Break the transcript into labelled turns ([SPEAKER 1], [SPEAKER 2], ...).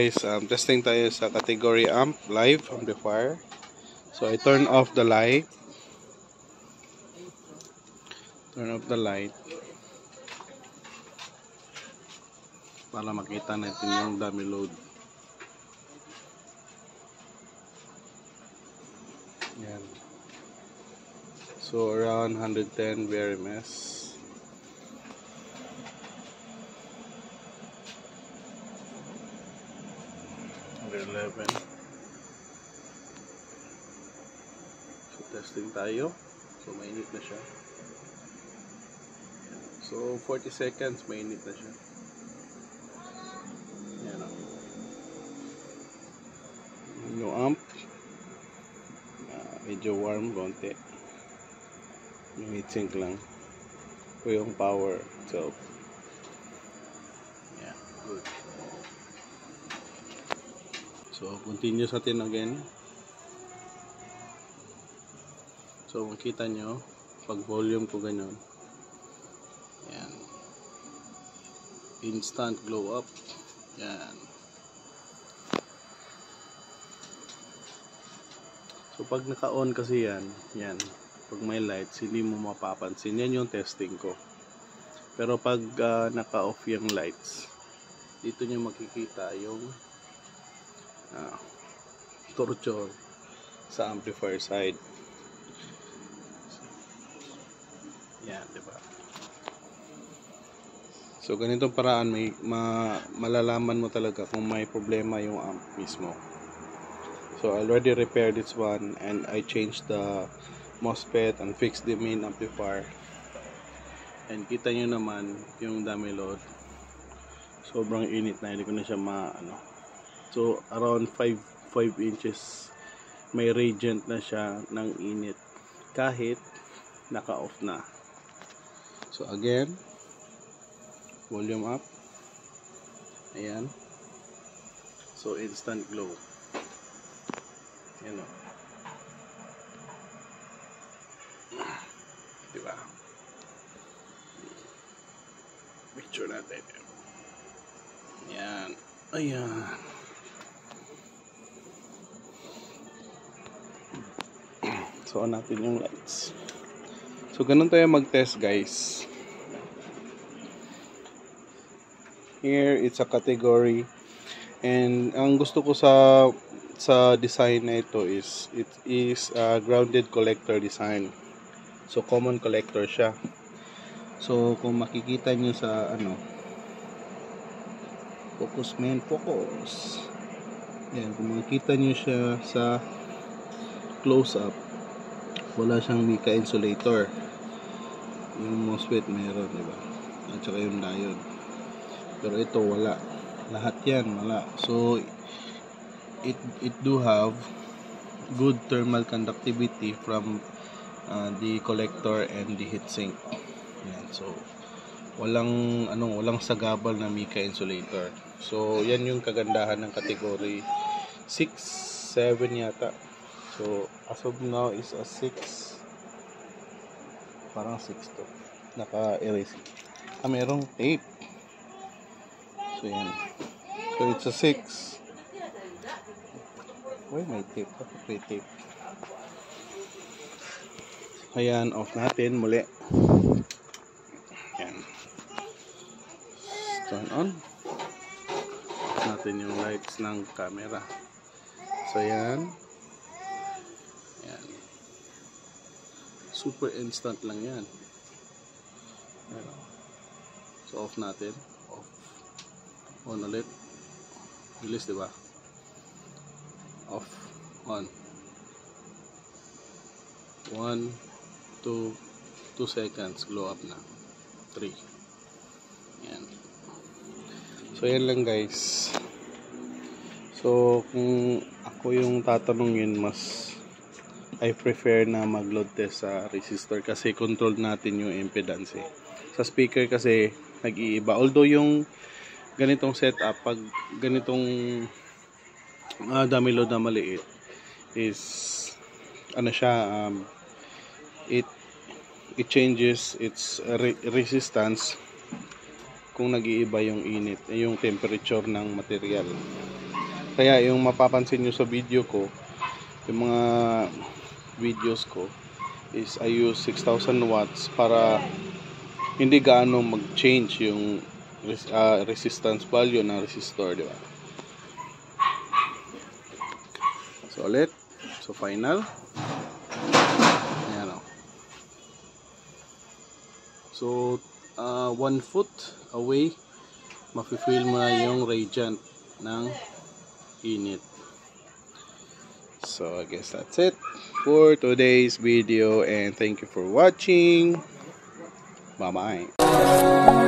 [SPEAKER 1] guys, um, testing tayo sa category amp, live amplifier. So I turn off the light. Turn off the light. Para makita natin yung dummy load. Yan. So around 110 VRMS. Number 11. So testing tayo. So mainit na siya. So 40 seconds mainit na siya. Yan o. Yung amp. Ah, medyo warm konti. Yung heatsink lang. O yung power itself. Yeah, good. So, continue sa atin again. So, makita nyo, pag volume ko ganyan, yan. Instant glow up. Yan. So, pag naka-on kasi yan, yan. Pag may lights, hindi mo mapapansin. Yan yung testing ko. Pero pag ah, naka-off yung lights, dito nyo makikita yung ah, torture sa amplifier side. Yan, di ba? So ganitong paraan may ma, malalaman mo talaga kung may problema yung amp mismo. So I already repaired this one and I changed the MOSFET and fixed the main amplifier. And kita nyo naman yung dummy load. Sobrang init na hindi ko na siya ma ano, So around 5 5 inches may radiant na siya ng init kahit naka-off na. So again, volume up. Ayan. So instant glow. Yan o. Diba? Picture natin. Yan. Ayan. So, on natin yung lights. So, ganun tayo mag-test, guys. Here, it's a category. And, ang gusto ko sa sa design na ito is, it is a grounded collector design. So, common collector siya. So, kung makikita nyo sa, ano, focus man, focus. Yan, kung makikita nyo siya sa close-up, wala siyang mica insulator. Yung MOSFET meron diba at saka yung diode. Pero ito wala. Lahat yan wala. So it it do have good thermal conductivity from uh, the collector and the heatsink yan so walang anong walang sagabal na mica insulator. So yan yung kagandahan ng category 6 7 yata So, as of now is a 6. Parang 6 to. Naka-erase. Ah, merong tape. So, yan. So, it's a 6. Why may tape? Bakit may tape? Ayan, off natin muli. Yan. Turn on. Off natin yung lights ng camera. So, yan. Super instant lang yan. Ayan. So, off natin. Off. On ulit. Bilis, di ba? Off. On. 1, 2, 2 seconds. Glow up na. 3. Yan. So, yan lang guys. So, kung ako yung tatanungin, mas I prefer na mag-load test sa resistor kasi control natin yung impedance eh. Sa speaker kasi nag-iiba. Although yung ganitong setup, pag ganitong uh, dummy load na maliit is ano siya um, it it changes its re resistance kung nag-iiba yung init, yung temperature ng material. Kaya yung mapapansin nyo sa video ko, yung mga videos ko, is I use 6,000 watts para hindi gaano mag-change yung ah, resistance value ng resistor, di ba? So, ulit. So, final. Ayan o. So, uh, one foot away, mafe-feel mo yung radiant ng init. So, I guess that's it for today's video and thank you for watching. Bye-bye.